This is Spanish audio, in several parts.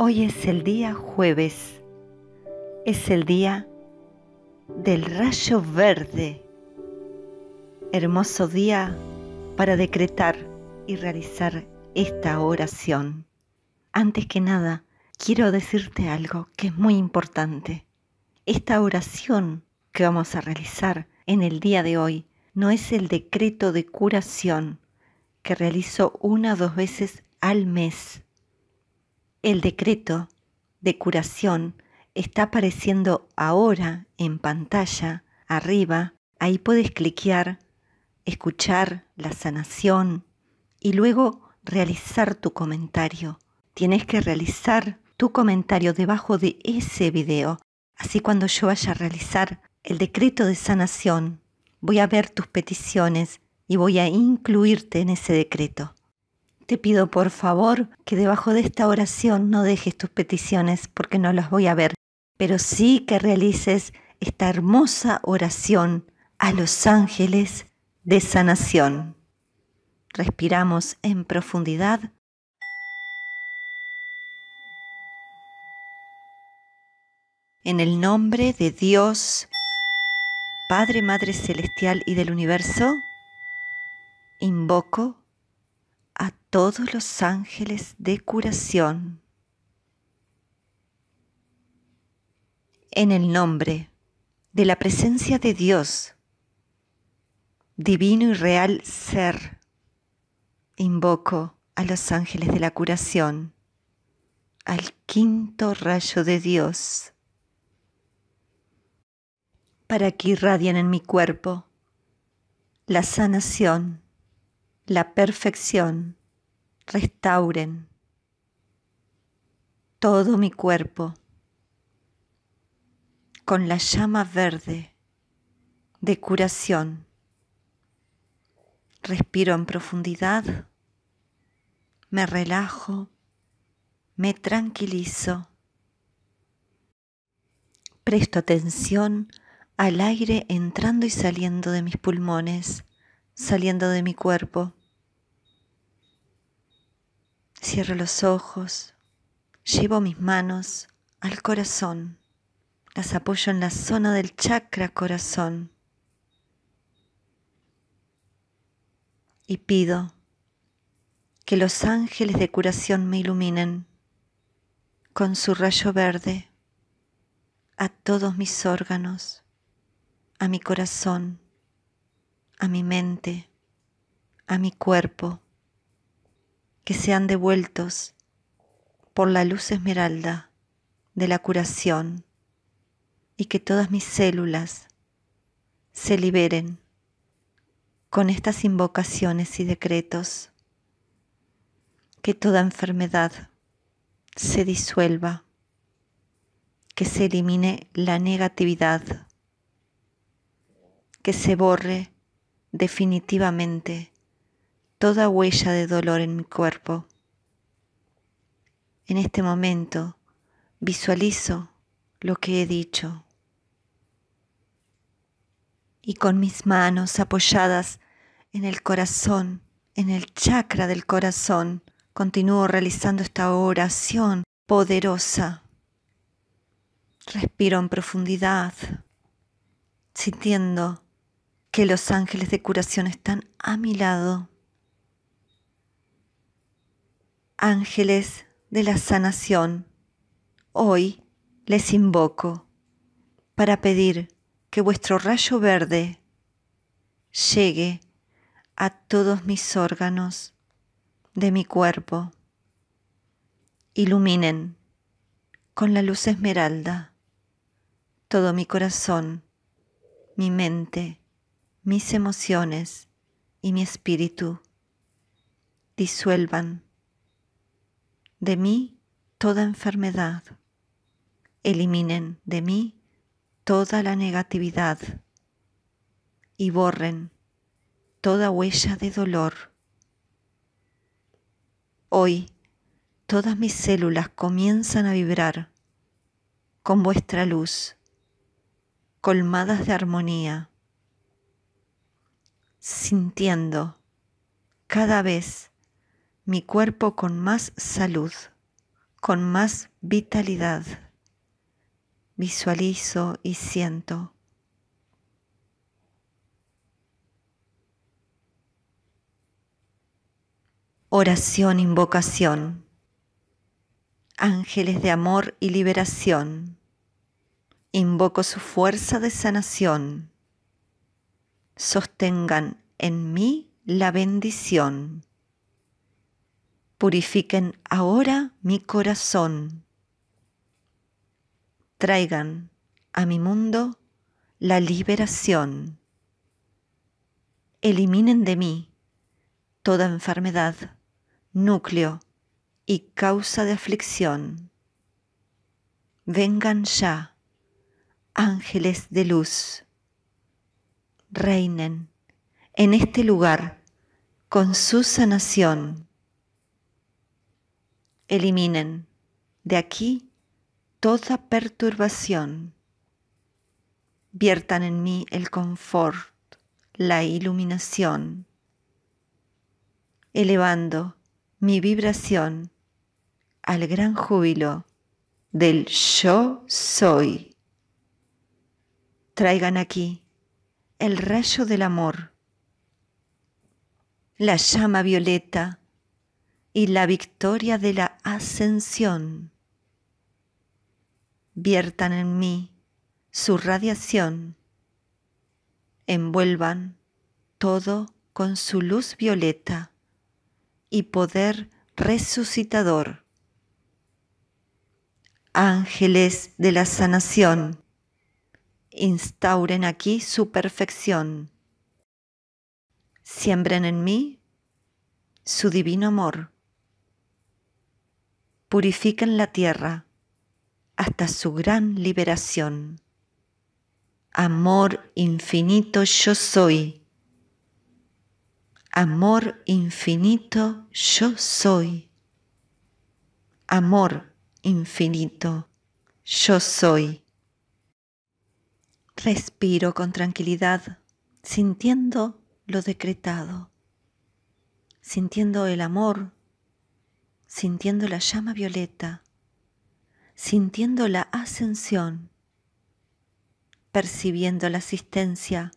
Hoy es el día jueves, es el día del rayo verde. Hermoso día para decretar y realizar esta oración. Antes que nada, quiero decirte algo que es muy importante. Esta oración que vamos a realizar en el día de hoy no es el decreto de curación que realizo una o dos veces al mes el decreto de curación está apareciendo ahora en pantalla, arriba. Ahí puedes cliquear, escuchar la sanación y luego realizar tu comentario. Tienes que realizar tu comentario debajo de ese video. Así cuando yo vaya a realizar el decreto de sanación, voy a ver tus peticiones y voy a incluirte en ese decreto. Te pido por favor que debajo de esta oración no dejes tus peticiones porque no las voy a ver, pero sí que realices esta hermosa oración a los ángeles de sanación. Respiramos en profundidad. En el nombre de Dios, Padre, Madre Celestial y del universo, invoco a todos los ángeles de curación. En el nombre de la presencia de Dios, divino y real ser, invoco a los ángeles de la curación, al quinto rayo de Dios, para que irradien en mi cuerpo la sanación la perfección, restauren todo mi cuerpo con la llama verde de curación. Respiro en profundidad, me relajo, me tranquilizo. Presto atención al aire entrando y saliendo de mis pulmones, saliendo de mi cuerpo. Cierro los ojos, llevo mis manos al corazón, las apoyo en la zona del chakra corazón y pido que los ángeles de curación me iluminen con su rayo verde a todos mis órganos, a mi corazón, a mi mente, a mi cuerpo que sean devueltos por la luz esmeralda de la curación y que todas mis células se liberen con estas invocaciones y decretos, que toda enfermedad se disuelva, que se elimine la negatividad, que se borre definitivamente toda huella de dolor en mi cuerpo. En este momento visualizo lo que he dicho y con mis manos apoyadas en el corazón, en el chakra del corazón, continúo realizando esta oración poderosa. Respiro en profundidad, sintiendo que los ángeles de curación están a mi lado ángeles de la sanación, hoy les invoco para pedir que vuestro rayo verde llegue a todos mis órganos de mi cuerpo. Iluminen con la luz esmeralda todo mi corazón, mi mente, mis emociones y mi espíritu. Disuelvan de mí toda enfermedad, eliminen de mí toda la negatividad y borren toda huella de dolor. Hoy todas mis células comienzan a vibrar con vuestra luz, colmadas de armonía, sintiendo cada vez mi cuerpo con más salud, con más vitalidad. Visualizo y siento. Oración, invocación. Ángeles de amor y liberación. Invoco su fuerza de sanación. Sostengan en mí la bendición. Purifiquen ahora mi corazón. Traigan a mi mundo la liberación. Eliminen de mí toda enfermedad, núcleo y causa de aflicción. Vengan ya, ángeles de luz, reinen en este lugar con su sanación. Eliminen de aquí toda perturbación. Viertan en mí el confort, la iluminación, elevando mi vibración al gran júbilo del yo soy. Traigan aquí el rayo del amor, la llama violeta y la victoria de la ascensión. Viertan en mí su radiación, envuelvan todo con su luz violeta y poder resucitador. Ángeles de la sanación, instauren aquí su perfección. Siembren en mí su divino amor. Purifiquen la tierra hasta su gran liberación. Amor infinito yo soy. Amor infinito yo soy. Amor infinito yo soy. Respiro con tranquilidad, sintiendo lo decretado, sintiendo el amor, sintiendo la llama violeta, sintiendo la ascensión, percibiendo la asistencia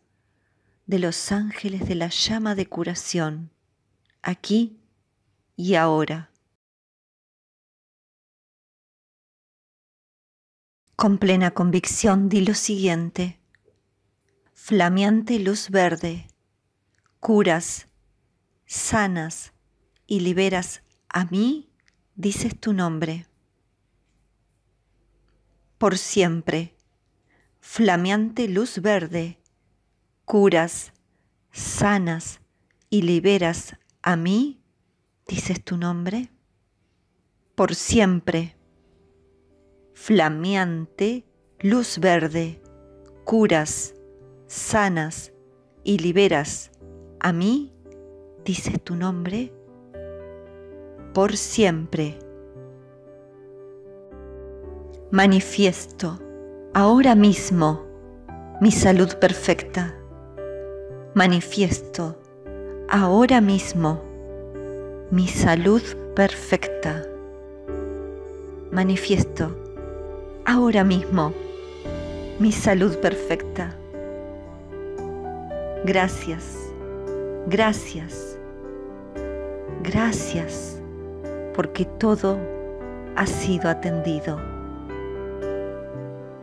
de los ángeles de la llama de curación, aquí y ahora. Con plena convicción di lo siguiente. Flameante luz verde, curas, sanas y liberas a mí, dices tu nombre. Por siempre, flameante luz verde, curas, sanas y liberas a mí, dices tu nombre. Por siempre flameante, luz verde, curas, sanas y liberas a mí, dices tu nombre, por siempre. Manifiesto ahora mismo mi salud perfecta. Manifiesto ahora mismo mi salud perfecta. Manifiesto ahora mismo mi salud perfecta. Gracias, gracias, gracias, porque todo ha sido atendido.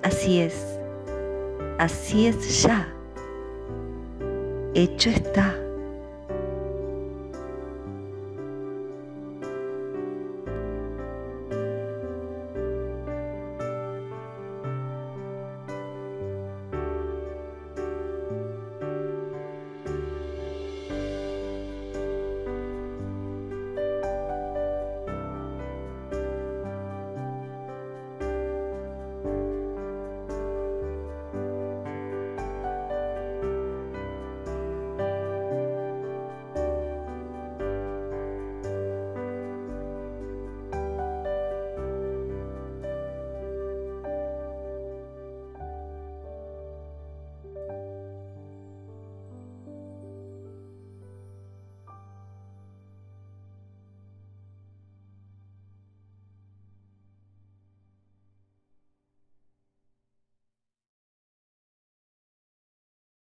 Así es, así es ya. Hecho está.